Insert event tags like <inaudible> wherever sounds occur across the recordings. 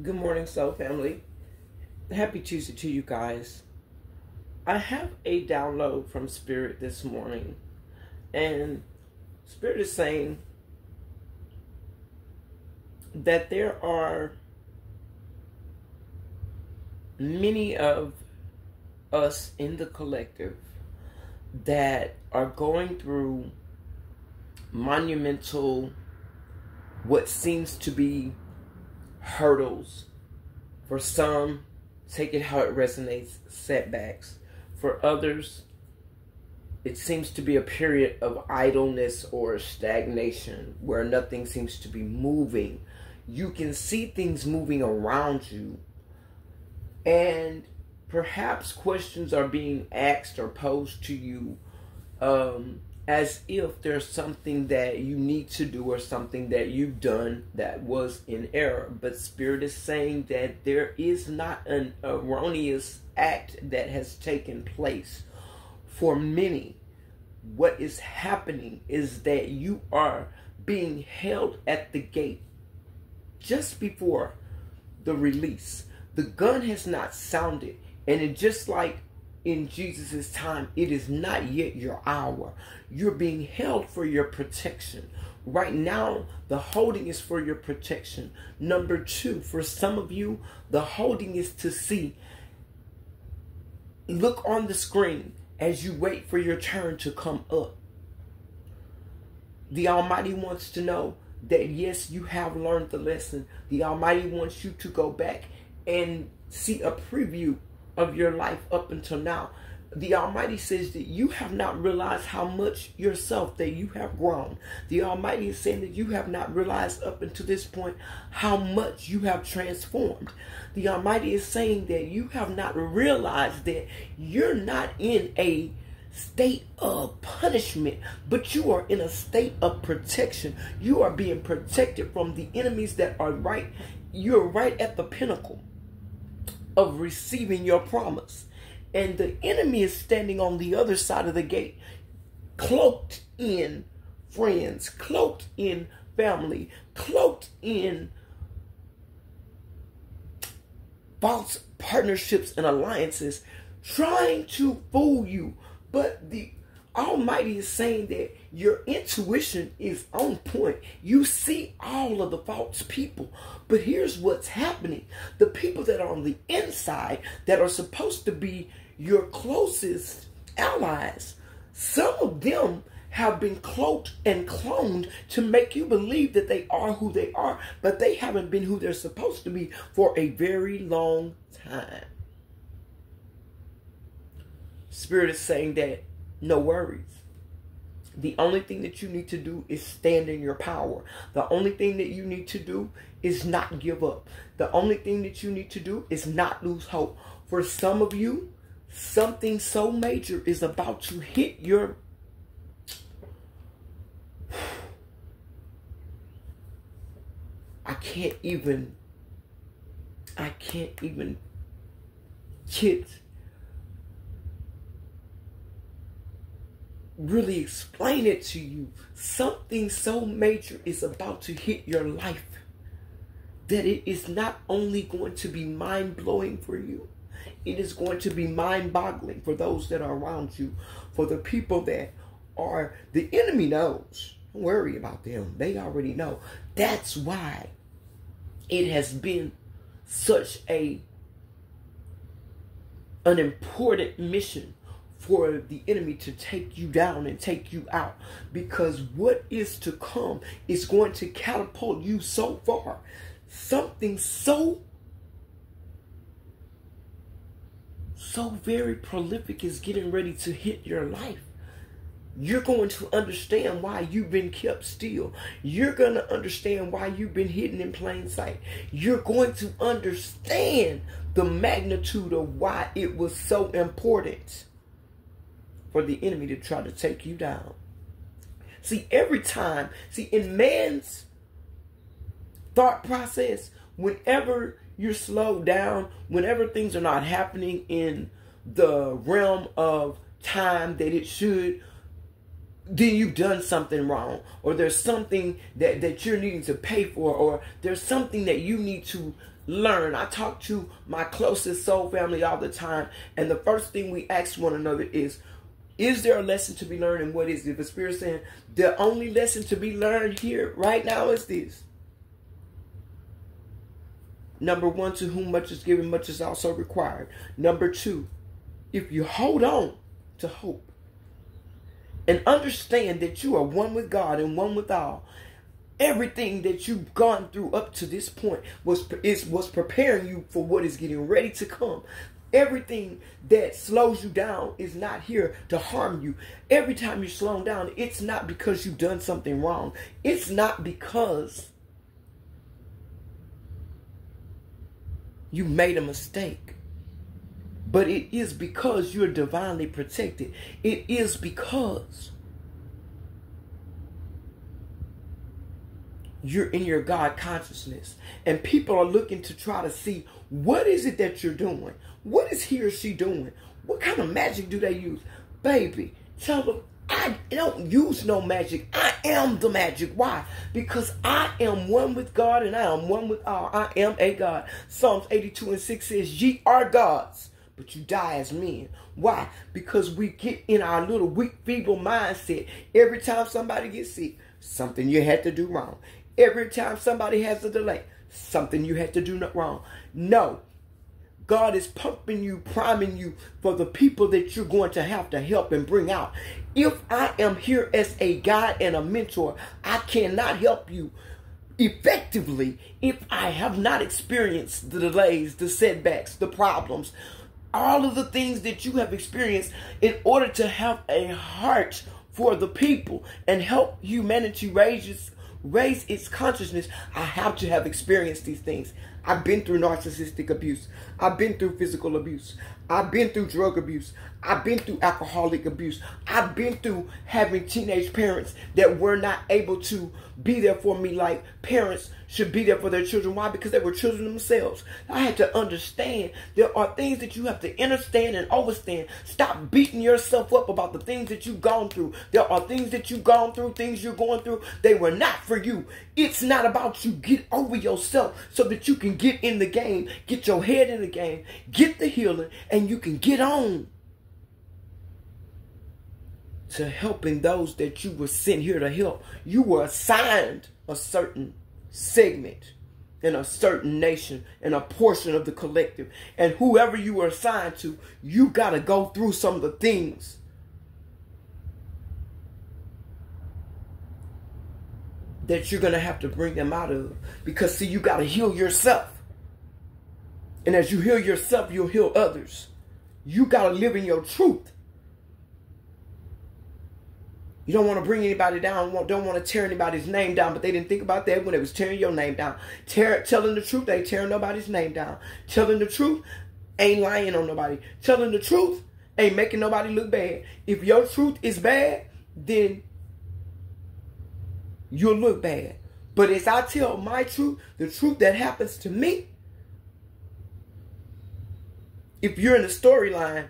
Good morning, Soul Family. Happy Tuesday to you guys. I have a download from Spirit this morning, and Spirit is saying that there are many of us in the collective that are going through monumental, what seems to be hurdles. For some, take it how it resonates, setbacks. For others, it seems to be a period of idleness or stagnation where nothing seems to be moving. You can see things moving around you, and perhaps questions are being asked or posed to you um, as if there's something that you need to do or something that you've done that was in error. But Spirit is saying that there is not an erroneous act that has taken place. For many, what is happening is that you are being held at the gate just before the release. The gun has not sounded, and it just like in Jesus' time, it is not yet your hour. You're being held for your protection. Right now, the holding is for your protection. Number two, for some of you, the holding is to see. Look on the screen as you wait for your turn to come up. The Almighty wants to know that yes, you have learned the lesson. The Almighty wants you to go back and see a preview of your life up until now. The Almighty says that you have not realized how much yourself that you have grown. The Almighty is saying that you have not realized up until this point how much you have transformed. The Almighty is saying that you have not realized that you're not in a state of punishment, but you are in a state of protection. You are being protected from the enemies that are right. You're right at the pinnacle of receiving your promise. And the enemy is standing on the other side of the gate, cloaked in friends, cloaked in family, cloaked in false partnerships and alliances, trying to fool you. But the Almighty is saying that your intuition is on point. You see all of the false people. But here's what's happening. The people that are on the inside that are supposed to be your closest allies, some of them have been cloaked and cloned to make you believe that they are who they are, but they haven't been who they're supposed to be for a very long time. Spirit is saying that no worries. The only thing that you need to do is stand in your power. The only thing that you need to do is not give up. The only thing that you need to do is not lose hope. For some of you, something so major is about to hit your <sighs> I can't even I can't even get really explain it to you. Something so major is about to hit your life that it is not only going to be mind blowing for you, it is going to be mind boggling for those that are around you, for the people that are, the enemy knows. Don't worry about them. They already know. That's why it has been such a an important mission for the enemy to take you down and take you out because what is to come is going to catapult you so far something so so very prolific is getting ready to hit your life you're going to understand why you've been kept still. You're going to understand why you've been hidden in plain sight. You're going to understand the magnitude of why it was so important for the enemy to try to take you down. See, every time, see, in man's thought process, whenever you're slowed down, whenever things are not happening in the realm of time that it should, then you've done something wrong or there's something that, that you're needing to pay for or there's something that you need to learn i talk to my closest soul family all the time and the first thing we ask one another is is there a lesson to be learned and what is it the spirit saying the only lesson to be learned here right now is this number one to whom much is given much is also required number two if you hold on to hope and understand that you are one with God and one with all. Everything that you've gone through up to this point was is was preparing you for what is getting ready to come. Everything that slows you down is not here to harm you. Every time you're slowing down, it's not because you've done something wrong. It's not because you made a mistake. But it is because you're divinely protected. It is because you're in your God consciousness. And people are looking to try to see what is it that you're doing? What is he or she doing? What kind of magic do they use? Baby, tell them I don't use no magic. I am the magic. Why? Because I am one with God and I am one with all. I am a God. Psalms 82 and 6 says, Ye are gods but you die as men. Why? Because we get in our little weak, feeble mindset. Every time somebody gets sick, something you had to do wrong. Every time somebody has a delay, something you had to do wrong. No. God is pumping you, priming you for the people that you're going to have to help and bring out. If I am here as a guide and a mentor, I cannot help you effectively if I have not experienced the delays, the setbacks, the problems, all of the things that you have experienced in order to have a heart for the people and help humanity raise raise its consciousness, I have to have experienced these things. I've been through narcissistic abuse. I've been through physical abuse. I've been through drug abuse. I've been through alcoholic abuse. I've been through having teenage parents that were not able to be there for me like parents should be there for their children. Why? Because they were children themselves. I had to understand there are things that you have to understand and understand. Stop beating yourself up about the things that you've gone through. There are things that you've gone through, things you're going through. They were not for you. It's not about you. Get over yourself so that you can get in the game, get your head in the game, get the healing, and you can get on to helping those that you were sent here to help. You were assigned a certain segment in a certain nation and a portion of the collective. And whoever you were assigned to, you got to go through some of the things. That you're going to have to bring them out of. Because, see, you got to heal yourself. And as you heal yourself, you'll heal others. You got to live in your truth. You don't want to bring anybody down, don't want to tear anybody's name down, but they didn't think about that when they was tearing your name down. Tear, telling the truth, ain't tearing nobody's name down. Telling the truth, ain't lying on nobody. Telling the truth, ain't making nobody look bad. If your truth is bad, then you'll look bad. But as I tell my truth, the truth that happens to me, if you're in the storyline,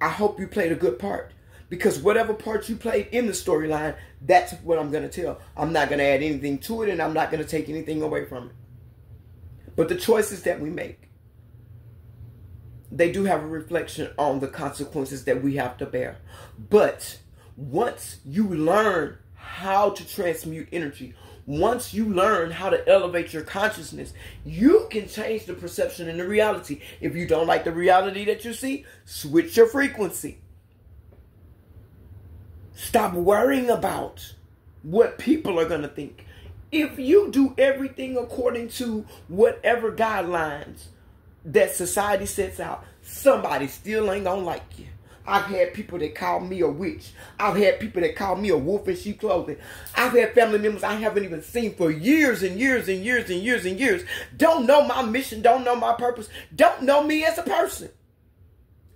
I hope you played a good part. Because whatever part you played in the storyline, that's what I'm going to tell. I'm not going to add anything to it and I'm not going to take anything away from it. But the choices that we make, they do have a reflection on the consequences that we have to bear. But once you learn how to transmute energy, once you learn how to elevate your consciousness, you can change the perception and the reality. If you don't like the reality that you see, switch your frequency. Stop worrying about what people are going to think. If you do everything according to whatever guidelines that society sets out, somebody still ain't going to like you. I've had people that call me a witch. I've had people that call me a wolf in sheep clothing. I've had family members I haven't even seen for years and years and years and years and years. Don't know my mission, don't know my purpose, don't know me as a person.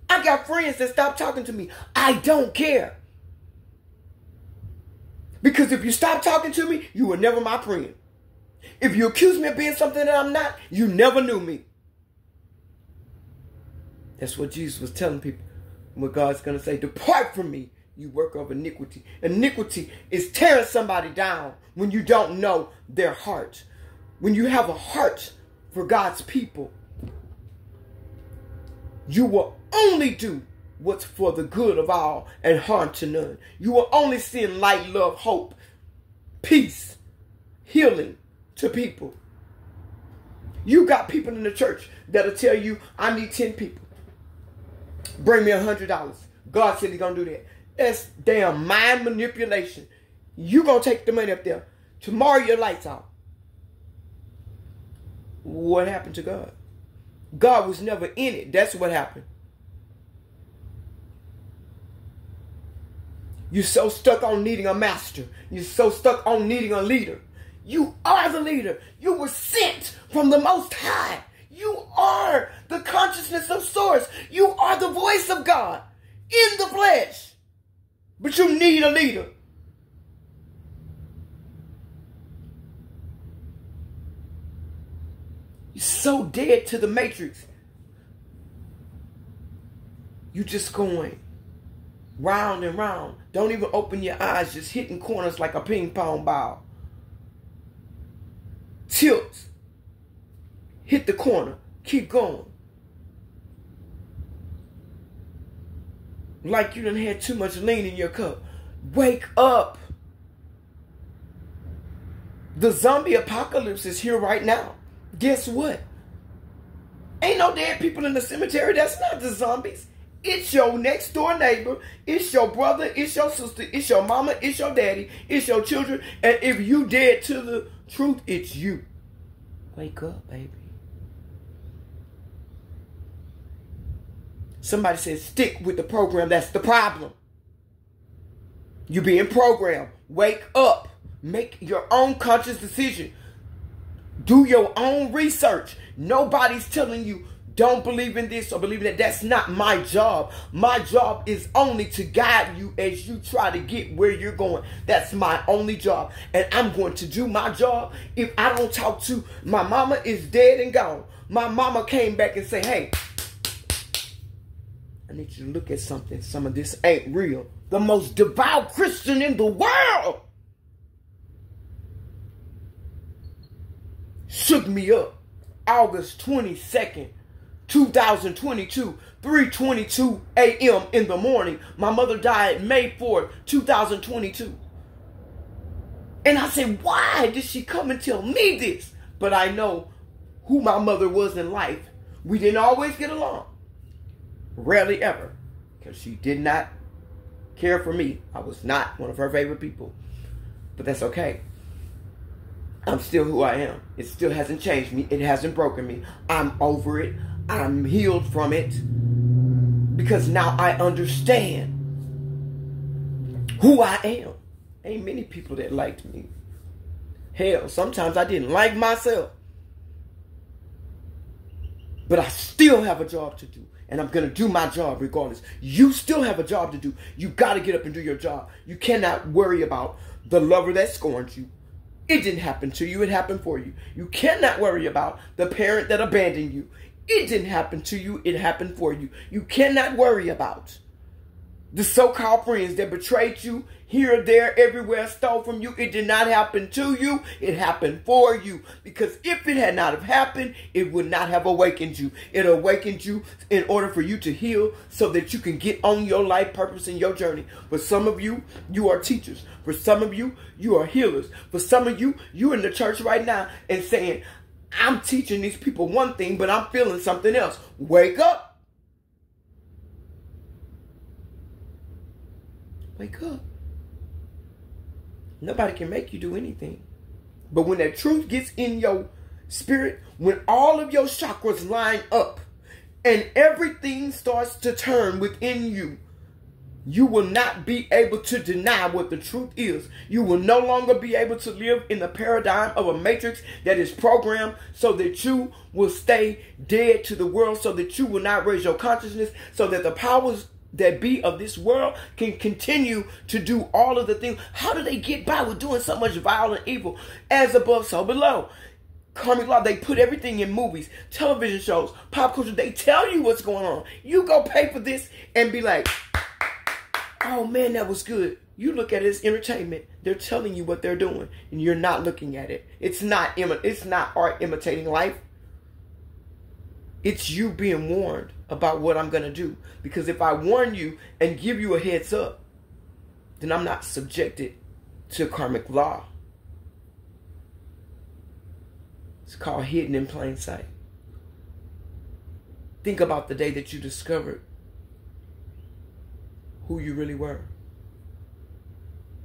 I got friends that stop talking to me. I don't care. Because if you stop talking to me, you were never my friend. If you accuse me of being something that I'm not, you never knew me. That's what Jesus was telling people. What God's going to say, depart from me, you work of iniquity. Iniquity is tearing somebody down when you don't know their heart. When you have a heart for God's people, you will only do what's for the good of all and harm to none. You will only send light, love, hope, peace, healing to people. You got people in the church that'll tell you, I need 10 people. Bring me a hundred dollars. God said he's gonna do that. That's damn mind manipulation. You gonna take the money up there. Tomorrow your lights out. What happened to God? God was never in it. That's what happened. You're so stuck on needing a master. You're so stuck on needing a leader. You are the leader. You were sent from the Most High. You are the consciousness of Source. You are the voice of God in the flesh. But you need a leader. You're so dead to the matrix. You're just going round and round. Don't even open your eyes, just hitting corners like a ping pong ball. Tilt. Hit the corner. Keep going. Like you done had too much lean in your cup. Wake up. The zombie apocalypse is here right now. Guess what? Ain't no dead people in the cemetery. That's not the zombies. It's your next door neighbor. It's your brother. It's your sister. It's your mama. It's your daddy. It's your children. And if you dead to the truth, it's you. Wake up, baby. Somebody says stick with the program. That's the problem. You're being programmed. Wake up. Make your own conscious decision. Do your own research. Nobody's telling you don't believe in this or believe in that. That's not my job. My job is only to guide you as you try to get where you're going. That's my only job. And I'm going to do my job. If I don't talk to my mama is dead and gone. My mama came back and said, hey, I need you to look at something. Some of this ain't real. The most devout Christian in the world shook me up August 22nd, 2022, 3:22 a.m. in the morning. My mother died May 4th, 2022. And I said, why did she come and tell me this? But I know who my mother was in life. We didn't always get along. Rarely ever. Because she did not care for me. I was not one of her favorite people. But that's okay. I'm still who I am. It still hasn't changed me. It hasn't broken me. I'm over it. I'm healed from it. Because now I understand who I am. Ain't many people that liked me. Hell, sometimes I didn't like myself. But I still have a job to do. And I'm going to do my job regardless. You still have a job to do. You got to get up and do your job. You cannot worry about the lover that scorns you it didn't happen to you, it happened for you. You cannot worry about the parent that abandoned you. It didn't happen to you, it happened for you. You cannot worry about the so-called friends that betrayed you here, there, everywhere, stole from you. It did not happen to you. It happened for you. Because if it had not have happened, it would not have awakened you. It awakened you in order for you to heal so that you can get on your life purpose and your journey. For some of you, you are teachers. For some of you, you are healers. For some of you, you're in the church right now and saying, I'm teaching these people one thing, but I'm feeling something else. Wake up. Wake up. Nobody can make you do anything. But when that truth gets in your spirit, when all of your chakras line up and everything starts to turn within you, you will not be able to deny what the truth is. You will no longer be able to live in the paradigm of a matrix that is programmed so that you will stay dead to the world, so that you will not raise your consciousness, so that the powers that be of this world can continue to do all of the things. How do they get by with doing so much violent evil? As above, so below. Karmic law, they put everything in movies, television shows, pop culture. They tell you what's going on. You go pay for this and be like, oh man, that was good. You look at it as entertainment. They're telling you what they're doing, and you're not looking at it. It's not it's not art imitating life. It's you being warned about what I'm gonna do. Because if I warn you and give you a heads up, then I'm not subjected to karmic law. It's called hidden in plain sight. Think about the day that you discovered who you really were.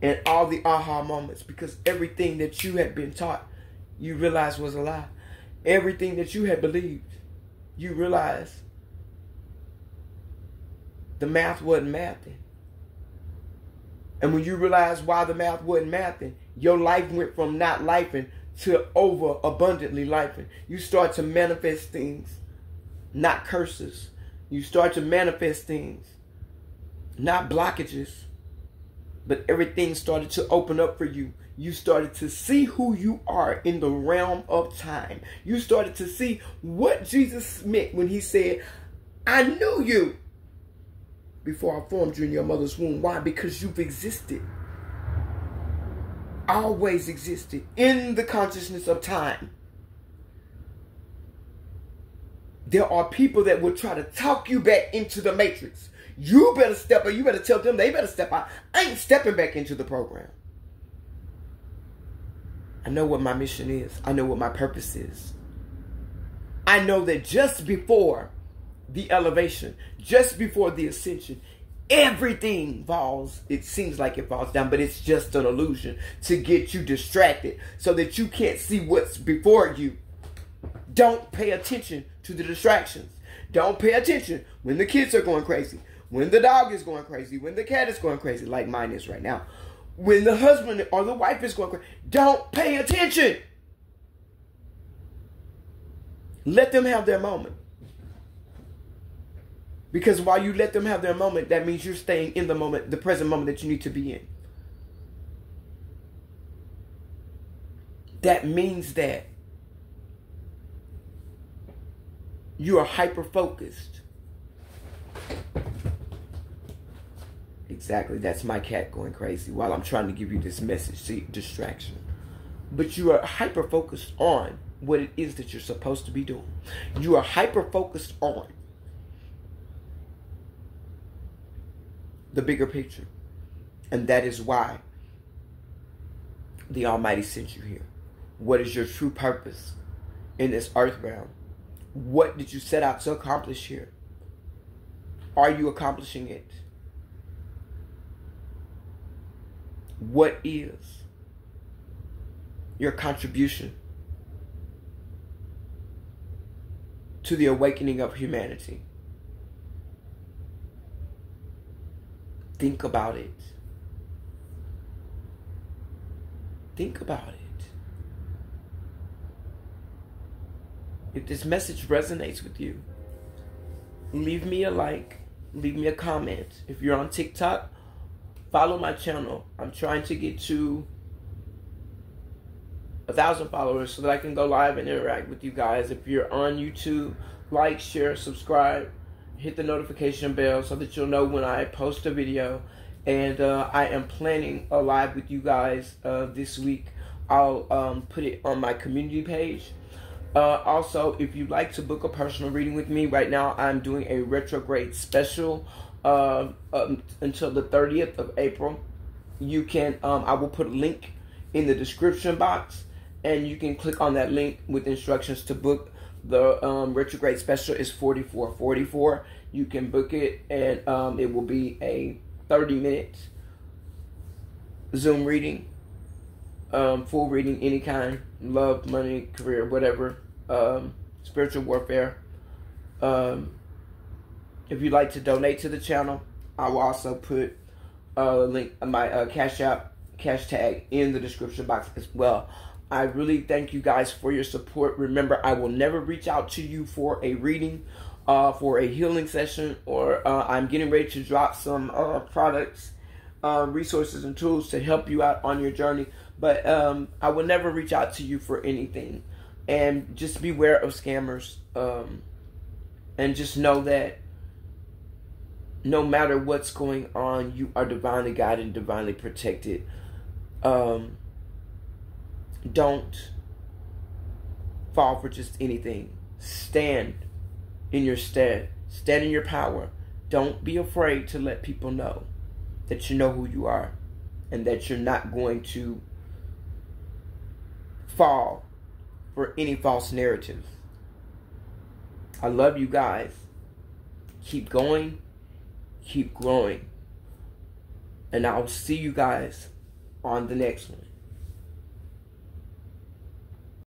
And all the aha moments because everything that you had been taught, you realized was a lie. Everything that you had believed, you realized the math wasn't mathing. And when you realize why the math wasn't mathing, your life went from not lifing to over abundantly lifing. You start to manifest things, not curses. You start to manifest things, not blockages. But everything started to open up for you. You started to see who you are in the realm of time. You started to see what Jesus meant when he said, I knew you before I formed you in your mother's womb. Why? Because you've existed. Always existed in the consciousness of time. There are people that will try to talk you back into the matrix. You better step out. You better tell them they better step out. I ain't stepping back into the program. I know what my mission is. I know what my purpose is. I know that just before the elevation, just before the ascension, everything falls. It seems like it falls down, but it's just an illusion to get you distracted so that you can't see what's before you. Don't pay attention to the distractions. Don't pay attention when the kids are going crazy, when the dog is going crazy, when the cat is going crazy, like mine is right now, when the husband or the wife is going crazy. Don't pay attention. Let them have their moment. Because while you let them have their moment, that means you're staying in the moment, the present moment that you need to be in. That means that you are hyper focused. Exactly, that's my cat going crazy while I'm trying to give you this message. See, distraction. But you are hyper focused on what it is that you're supposed to be doing. You are hyper focused on the bigger picture. And that is why the Almighty sent you here. What is your true purpose in this earth realm? What did you set out to accomplish here? Are you accomplishing it? What is your contribution to the awakening of humanity? Think about it. Think about it. If this message resonates with you, leave me a like, leave me a comment. If you're on TikTok, follow my channel. I'm trying to get to a thousand followers so that I can go live and interact with you guys. If you're on YouTube, like, share, subscribe hit the notification bell so that you'll know when I post a video. And uh, I am planning a live with you guys uh, this week. I'll um, put it on my community page. Uh, also, if you'd like to book a personal reading with me, right now I'm doing a retrograde special uh, um, until the 30th of April. You can, um, I will put a link in the description box, and you can click on that link with instructions to book the um, retrograde special is 4444. You can book it, and um, it will be a 30 minute Zoom reading, um, full reading, any kind, love, money, career, whatever, um, spiritual warfare. Um, if you'd like to donate to the channel, I will also put a link, my uh, cash app, cash tag in the description box as well. I really thank you guys for your support. Remember, I will never reach out to you for a reading, uh, for a healing session, or uh, I'm getting ready to drop some uh, products, uh, resources, and tools to help you out on your journey. But um, I will never reach out to you for anything. And just beware of scammers. Um, and just know that no matter what's going on, you are divinely guided and divinely protected. Um, don't fall for just anything. Stand in your stead. Stand in your power. Don't be afraid to let people know that you know who you are and that you're not going to fall for any false narratives. I love you guys. Keep going, keep growing. And I'll see you guys on the next one.